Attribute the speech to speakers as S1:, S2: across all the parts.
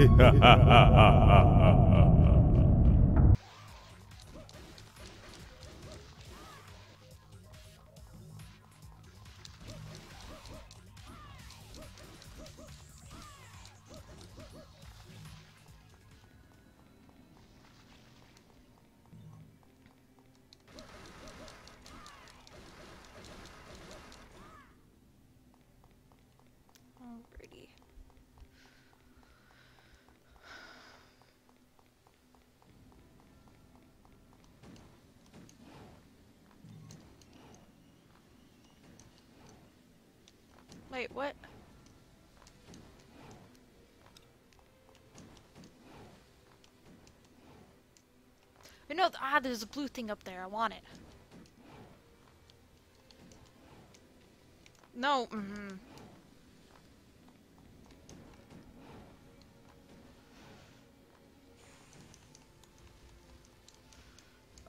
S1: Alrighty. Wait, what? I know, ah, there's a blue thing up there. I want it. No, mm -hmm.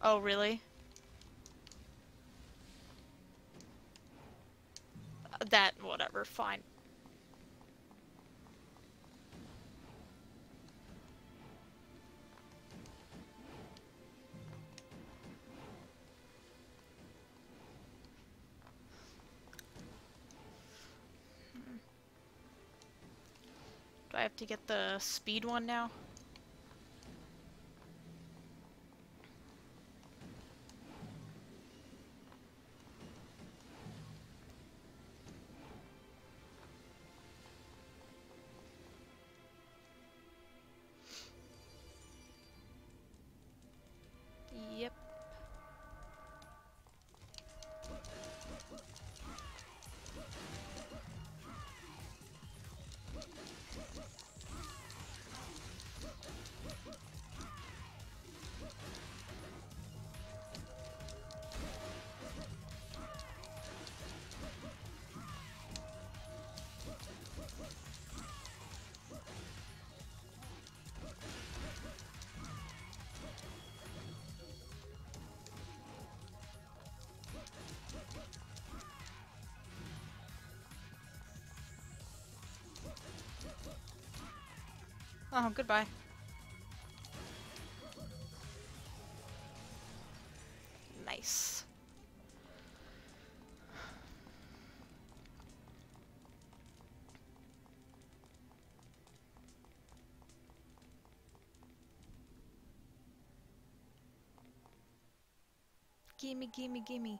S1: Oh, really? That, whatever, fine. Hmm. Do I have to get the speed one now? Oh, goodbye. Nice. Gimme, gimme, gimme.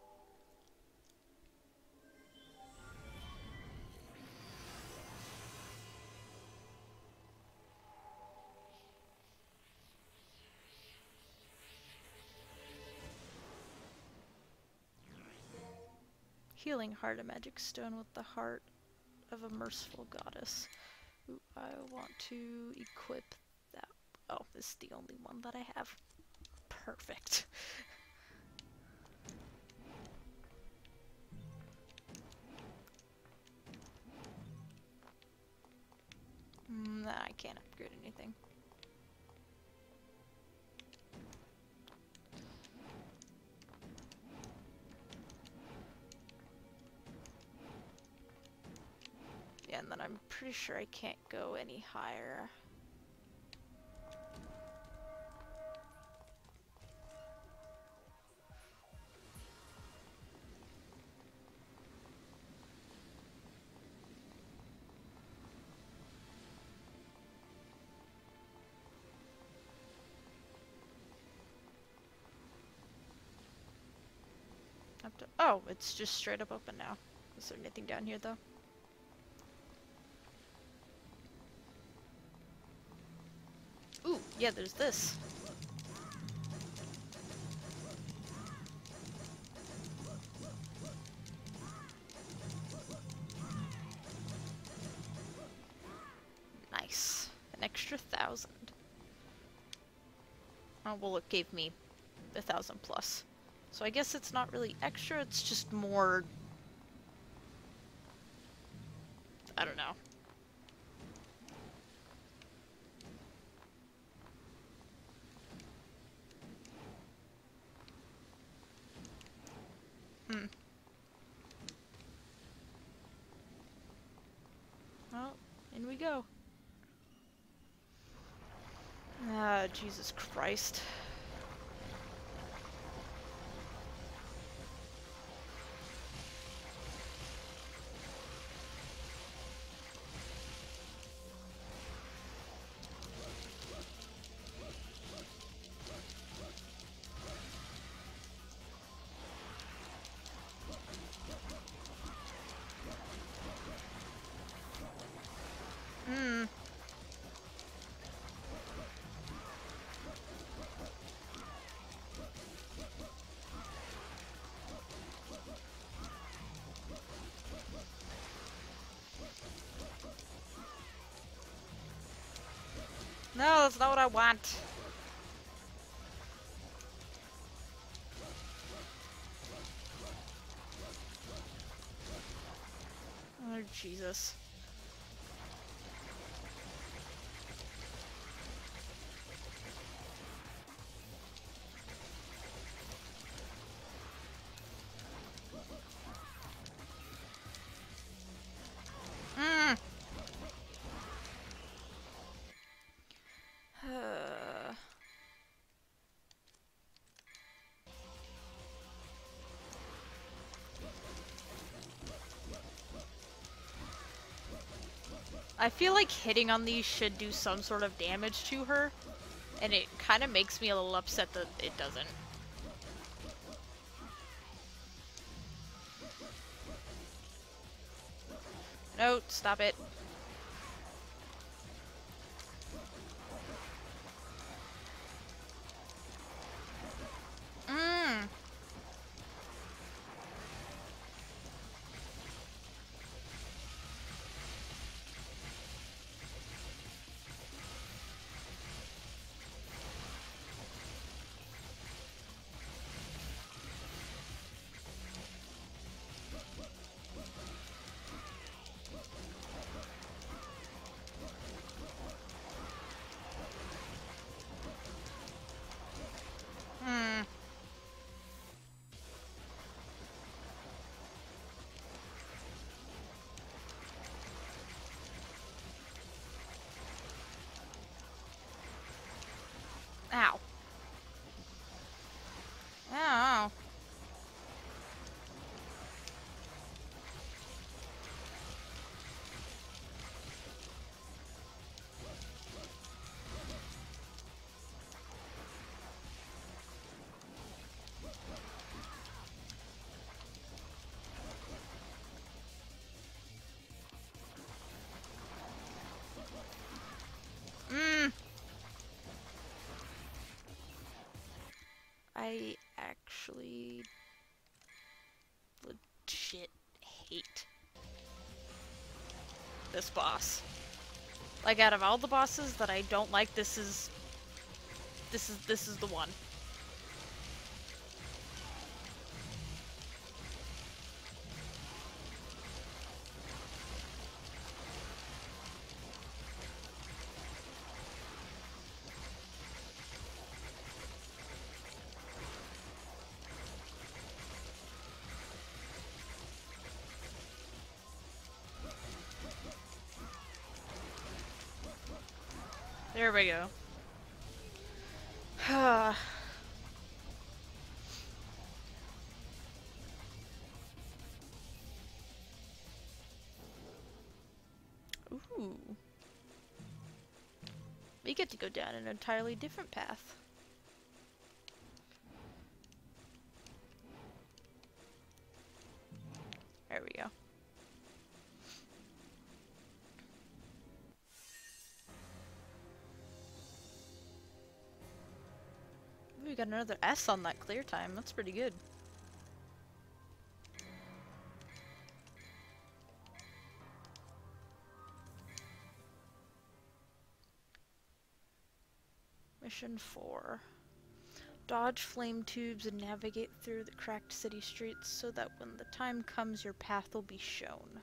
S1: Healing heart, a magic stone with the heart of a merciful goddess. Ooh, I want to equip that. Oh, this is the only one that I have. Perfect. Mm, I can't upgrade anything. And then I'm pretty sure I can't go any higher. Oh, it's just straight up open now. Is there anything down here though? Ooh, yeah, there's this. Nice. An extra thousand. Oh, well, it gave me a thousand plus. So I guess it's not really extra, it's just more... I don't know. Hmm. Well, in we go. Ah, Jesus Christ. No, that's not what I want. Oh, Jesus. I feel like hitting on these should do some sort of damage to her, and it kind of makes me a little upset that it doesn't. No, stop it. I actually legit hate this boss. Like out of all the bosses that I don't like, this is this is this is the one. There we go. Ooh. We get to go down an entirely different path. There we go. Got another S on that clear time. That's pretty good. Mission 4. Dodge flame tubes and navigate through the cracked city streets so that when the time comes, your path will be shown.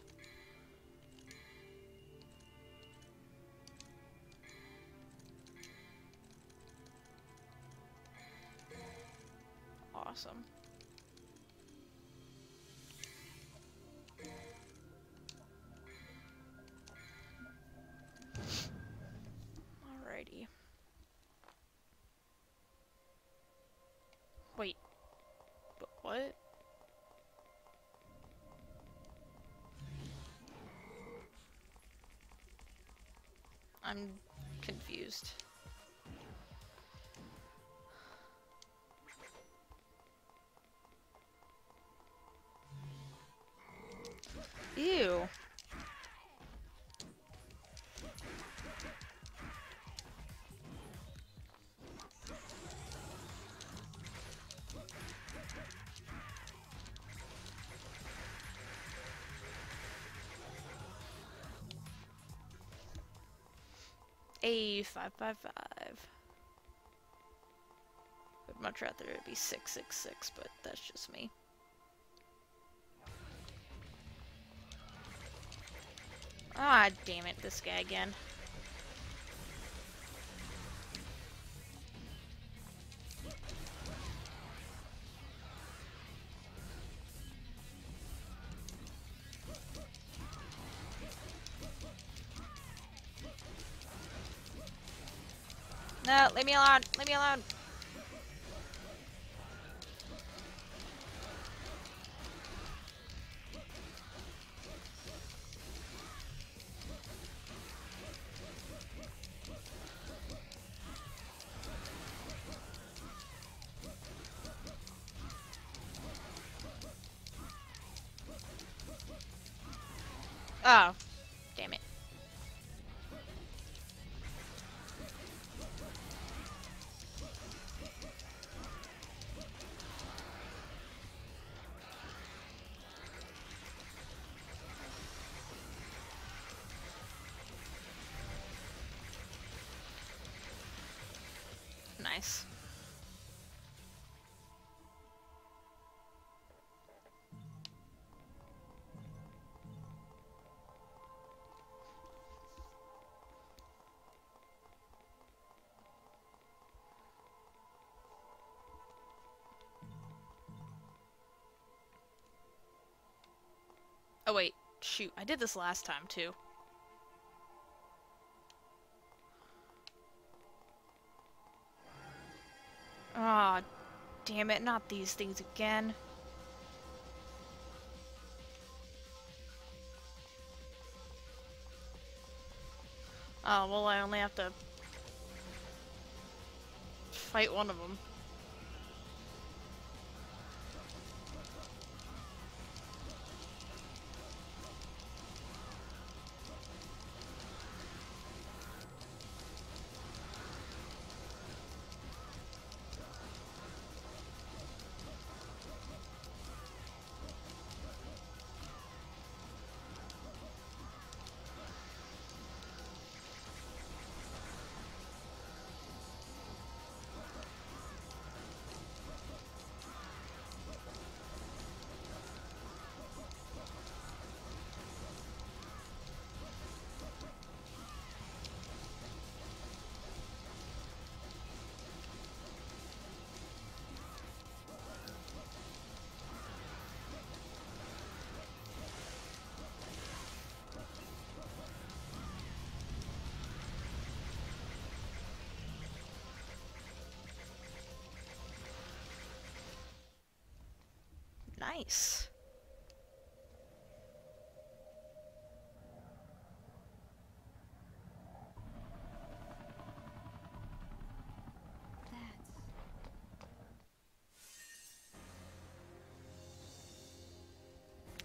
S1: I'm confused. A555. Would much rather it be 666, but that's just me. Ah, damn it, this guy again. No, leave me alone. Leave me alone. Oh, Nice. Oh wait, shoot, I did this last time too. Ah, damn it, not these things again. Oh, well I only have to fight one of them. Nice.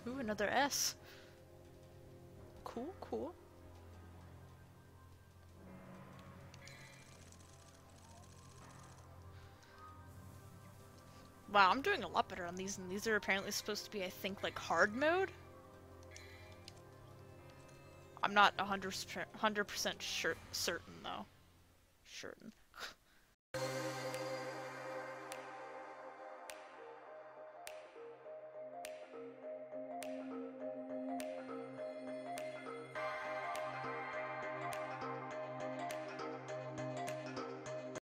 S1: Ooh, another S. Cool, cool. Wow, I'm doing a lot better on these, and these are apparently supposed to be, I think, like hard mode? I'm not 100%, 100% sure, certain, though. Certain.